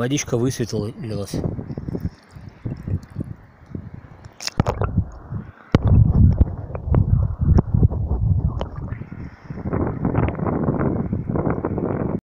Водичка высветлилась.